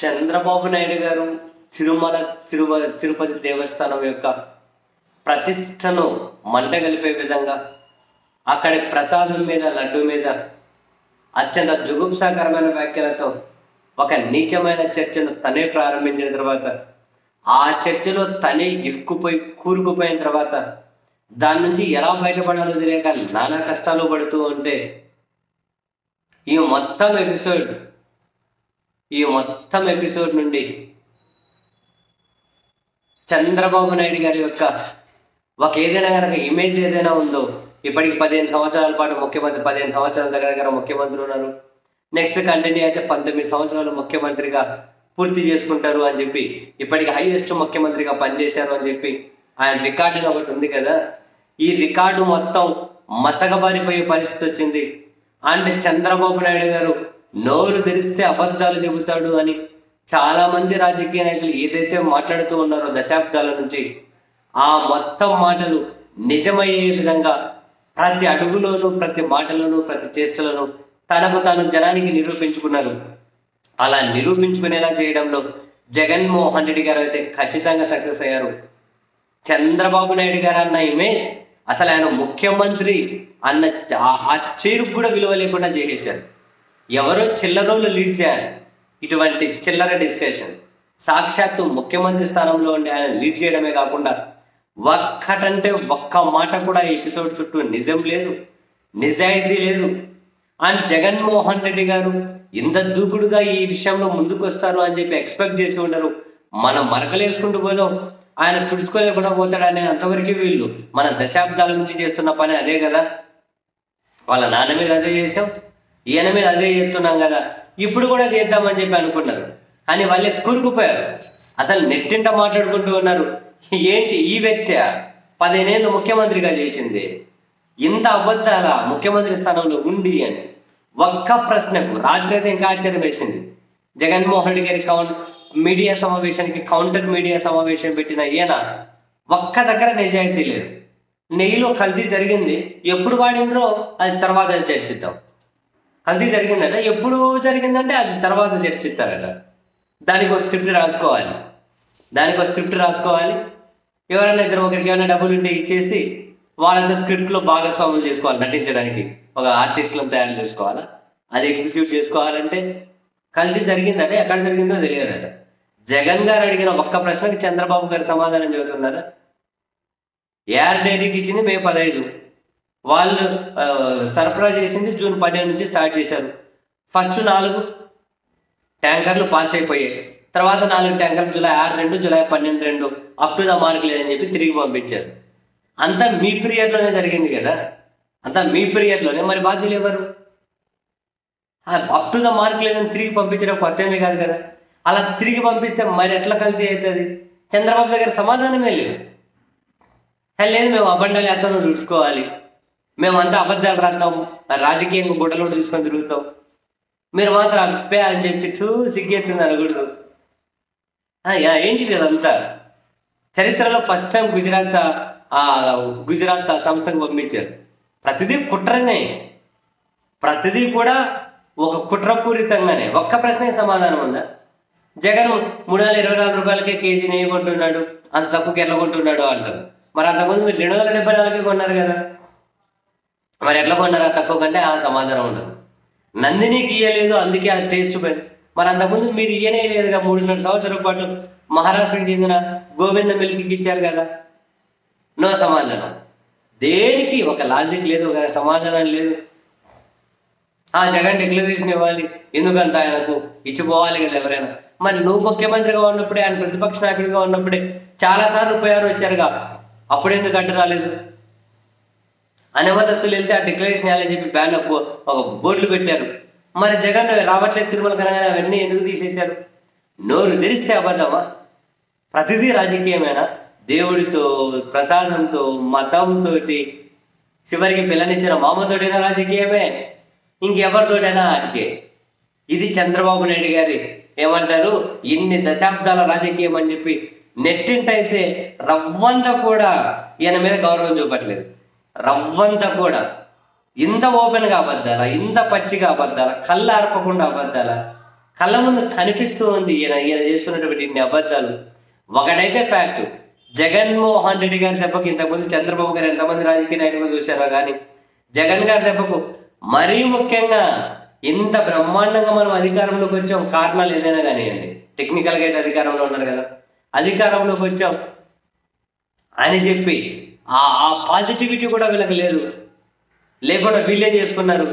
చంద్రబాబు నాయుడు గారు తిరుమల తిరుమ తిరుపతి దేవస్థానం యొక్క ప్రతిష్టను మంట విధంగా అక్కడి ప్రసాదం మీద లడ్డు మీద అత్యంత జుగుప్సాకరమైన వ్యాఖ్యలతో ఒక నీచమైన చర్చను తనే ప్రారంభించిన తర్వాత ఆ చర్చలో తనే ఇరుక్కుపోయి కూరుకుపోయిన తర్వాత దాని నుంచి ఎలా బయటపడాలో తెలియక నానా కష్టాలు పడుతూ ఉంటే ఈ మొత్తం ఎపిసోడ్ ఈ మొత్తం ఎపిసోడ్ నుండి చంద్రబాబు నాయుడు గారి యొక్క ఒక ఏదైనా కనుక ఇమేజ్ ఏదైనా ఉందో ఇప్పటికి పదిహేను సంవత్సరాల పాటు ముఖ్యమంత్రి పదిహేను సంవత్సరాల దగ్గర దగ్గర ముఖ్యమంత్రి ఉన్నారు. నెక్స్ట్ కంటిన్యూ అయితే పంతొమ్మిది సంవత్సరాలు ముఖ్యమంత్రిగా పూర్తి చేసుకుంటారు అని చెప్పి ఇప్పటికి హైయెస్ట్ ముఖ్యమంత్రిగా పనిచేశారు అని చెప్పి ఆయన రికార్డు ఒకటి ఉంది కదా. ఈ రికార్డు మొత్తం మసగబారిపోయే పరిస్థితి వచ్చింది. అండ్ చంద్రబాబు నాయుడు గారు నోరు తెరిస్తే అబద్ధాలు చెబుతాడు అని చాలామంది రాజకీయ నాయకులు ఏదైతే మాట్లాడుతూ ఉన్నారో దశాబ్దాల నుంచి ఆ మొత్తం మాటలు నిజమయ్యే విధంగా ప్రతి అడుగులోనూ ప్రతి మాటలోనూ ప్రతి చేష్టలోనూ తనకు తాను జనానికి నిరూపించుకున్నారు. అలా నిరూపించుకునేలా చేయడంలో జగన్మోహన్ రెడ్డి గారు అయితే ఖచ్చితంగా సక్సెస్ అయ్యారు. చంద్రబాబు నాయుడు గారు అన్న ఇమేజ్ అసలు ఆయన ముఖ్యమంత్రి అన్న ఆ- ఆ చేరుకు కూడా విలువ లేకుండా చేసేశారు. ఎవరో చిల్లరోళ్ళు లీడ్ చేయాలి. ఇటువంటి చిల్లర డిస్కషన్ సాక్షాత్తు ముఖ్యమంత్రి స్థానంలో ఉండి ఆయన లీడ్ చేయడమే కాకుండా ఒక్కటంటే ఒక్క మాట కూడా ఈ ఎపిసోడ్ చుట్టూ నిజం లేదు నిజాయితీ లేదు. అండ్ జగన్మోహన్ రెడ్డి గారు ఇంత దూకుడుగా ఈ విషయంలో ముందుకు వస్తారు అని చెప్పి ఎక్స్పెక్ట్ చేసి ఉండరు మనం మరకలేసుకుంటూ పోదాం. ఆయన తుడుచుకోలేకుండా పోతాడనే అంతవరకు వీళ్ళు. మన దశాబ్దాల నుంచి చేస్తున్న పని అదే కదా. వాళ్ళ నాన్న మీద అదే చేసాం ఈయన మీద అదే చేస్తున్నాం కదా. ఇప్పుడు కూడా చేద్దామని చెప్పి అనుకున్నారు. కానీ వాళ్ళే కూరుకుపోయారు. అసలు నెట్టింట మాట్లాడుకుంటూ ఉన్నారు. ఏంటి ఈ వ్యక్తి? పదిహేనేళ్ళు ముఖ్యమంత్రిగా చేసింది. ఇంత అబద్ధాల ముఖ్యమంత్రి స్థానంలో ఉండి అని ఒక్క ప్రశ్నకు రాత్రి అయితే ఇంకా ఆశ్చర్యం వేసింది. జగన్మోహన్ రెడ్డి గారి కౌంట్ మీడియా సమావేశానికి కౌంటర్ మీడియా సమావేశం పెట్టిన ఈయన ఒక్క దగ్గర నిజాయితీ లేదు. నెయ్యిలో కల్తీ జరిగింది. ఎప్పుడు వాడిండ్రో అది తర్వాత చర్చిద్దాం కల్తీ జరిగిందట. ఎప్పుడు జరిగిందంటే అది తర్వాత చర్చిస్తారట. దానికి ఒక స్క్రిప్ట్ రాసుకోవాలి. దానికి ఒక స్క్రిప్ట్ రాసుకోవాలి. ఎవరైనా ఇద్దరు ఒకరికి ఏమైనా డబ్బులు ఉంటే ఇచ్చేసి వాళ్ళంతా స్క్రిప్ట్లో భాగస్వాములు చేసుకోవాలి నటించడానికి. ఒక ఆర్టిస్టులను తయారు చేసుకోవాలా? అది ఎగ్జిక్యూట్ చేసుకోవాలంటే కల్తీ జరిగిందంటే ఎక్కడ జరిగిందో తెలియదట. జగన్ గారు అడిగిన ఒక్క ప్రశ్నకి చంద్రబాబు గారు సమాధానం చెబుతున్నారా? ఏఆర్ డైరీకి ఇచ్చింది మే పదహైదు. వాళ్ళు సరఫరా చేసింది జూన్ పదిహేను నుంచి స్టార్ట్ చేశారు. ఫస్ట్ నాలుగు ట్యాంకర్లు పాస్ అయిపోయాయి. తర్వాత నాలుగు ట్యాంకర్లు జూలై ఆరు రెండు జూలై పన్నెండు రెండు అప్ టు ద మార్క్ లేదని చెప్పి తిరిగి పంపించారు. అంతా మీ పీరియడ్లోనే జరిగింది కదా? అంతా మీ పీరియడ్లోనే? మరి బాధ్యులు ఎవరు? అప్ టు ద మార్క్ లేదని తిరిగి పంపించడం కొత్త ఏమీ కాదు కదా? అలా తిరిగి పంపిస్తే మరి ఎట్లా కల్తీ అవుతుంది? చంద్రబాబు దగ్గర సమాధానమే లేదు. లేదు మేము అబండాలు ఎత్తను చూసుకోవాలి మేమంతా అబద్ధాలు రాద్దాం. రాజకీయంగా గుడ్డలో తీసుకొని తిరుగుతాం. మీరు మాత్రం అప్పే అని చెప్పి తూ సిగ్గెత్తుంది అనకూడదు ఏంటి అదంతా చరిత్రలో ఫస్ట్ టైం గుజరాత్ ఆ గుజరాత్ సంస్థను పంపించారు. ప్రతిదీ కుట్రనే. ప్రతిదీ కూడా ఒక కుట్రపూరితంగానే. ఒక్క ప్రశ్నకి సమాధానం ఉందా? జగన్ మూడు వందల ఇరవై నాలుగు రూపాయలకే కేజీ నెయ్యి కొంటున్నాడు. అంత తక్కువకి ఎట్లా కొంటున్నాడు అంటారు. మరి అంతకుముందు మీరు రెండు వందల డెబ్బై నాలుగే కొన్నారు కదా. మరి ఎట్లా కొన్నారా తక్కువ కంటే ఆ సమాధానం ఉండదు. నందినికి ఇయ్యలేదు అందుకే అది టేస్ట్ పోయింది మరి అంతకుముందు మీరు ఇయ్యనే లేదుగా మూడున్నర సంవత్సరాల పాటు మహారాష్ట్రకి చెందిన గోవింద మిల్క్కి ఇచ్చారు కదా. నో సమాధానం. దేనికి ఒక లాజిక్ లేదు ఒక సమాధానం లేదు. ఆ జగన్ డిక్లరేషన్ ఇవ్వాలి. ఎందుకంత ఆయనకు? ఇచ్చిపోవాలి కదా ఎవరైనా. మరి నువ్వు ముఖ్యమంత్రిగా ఉన్నప్పుడే ఆయన ప్రతిపక్ష నాయకుడిగా ఉన్నప్పుడే చాలా సార్లు పోయారు వచ్చారుగా. అప్పుడెందుకు అడ్డు రాలేదు? అనవతస్తులు వెళ్తే ఆ డిక్లరేషన్ వేయాలని చెప్పి బ్యాన్ ఒక బోర్డులు పెట్టారు. మరి జగన్ రావట్లేదు తిరుమల కనగానే అవన్నీ ఎందుకు తీసేశారు? నోరు తెరిస్తే అబద్ధమా? ప్రతిదీ రాజకీయమేనా? దేవుడితో ప్రసాదంతో మతంతో చివరికి పిల్లనిచ్చిన మామతోటైనా రాజకీయమే? ఇంకెవరితోటైనా ఆటికే ఇది చంద్రబాబు నాయుడు గారి ఏమంటారు? ఇన్ని దశాబ్దాల రాజకీయం అని చెప్పి నెట్టింటైతే రవ్వంతా కూడా ఈయన మీద గౌరవం చూపట్లేదు. రవ్వంత కూడా ఇంత ఓపెన్గా అబద్ధాల? ఇంత పచ్చిగా అబద్ధాల? కళ్ళు ఆర్పకుండా అబద్ధాల? కళ్ళ ముందు కనిపిస్తూ ఉంది ఈయన ఈయన చేస్తున్నటువంటి ఇన్ని అబద్ధాలు. ఒకటైతే ఫ్యాక్ట్ జగన్మోహన్ రెడ్డి గారి దెబ్బకి ఇంతకుముందు చంద్రబాబు గారు ఎంతమంది రాజకీయ నాయకులు చూశారో కానీ జగన్ గారి దెబ్బకు మరీ ముఖ్యంగా ఇంత బ్రహ్మాండంగా మనం అధికారంలోకి వచ్చాం. కారణాలు ఏదైనా కానివ్వండి. టెక్నికల్గా అయితే అధికారంలో ఉన్నారు కదా. అధికారంలోకి వచ్చాం. అని చెప్పి ఆ పాజిటివిటీ కూడా వీళ్ళకి లేదు. లేకుండా వీళ్ళే చేసుకున్నారు.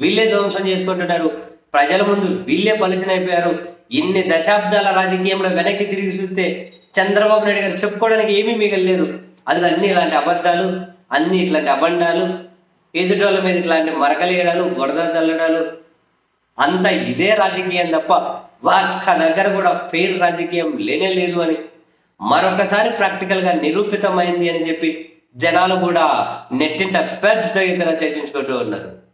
వీళ్ళే ధ్వంసం చేసుకుంటున్నారు. ప్రజల ముందు వీళ్ళే పలుసిన అయిపోయారు ఇన్ని దశాబ్దాల రాజకీయంలో వెనక్కి తిరిగి చూస్తే చంద్రబాబు నాయుడు గారు చెప్పుకోవడానికి ఏమీ మిగలలేదు. అది అన్ని ఇలాంటి అబద్ధాలు అన్ని ఇట్లాంటి అబండాలు ఎదుటోళ్ళ మీద ఇట్లాంటి మరకలేయడాలు బురద చల్లడాలు అంత ఇదే రాజకీయం తప్ప ఒక్క దగ్గర కూడా ఫెయిర్ రాజకీయం లేనే లేదు అని మరొకసారి ప్రాక్టికల్గా నిరూపితమైంది అని చెప్పి జనాలు కూడా నెట్టింట పెద్ద ఎత్తున చర్చించుకుంటూ ఉన్నారు.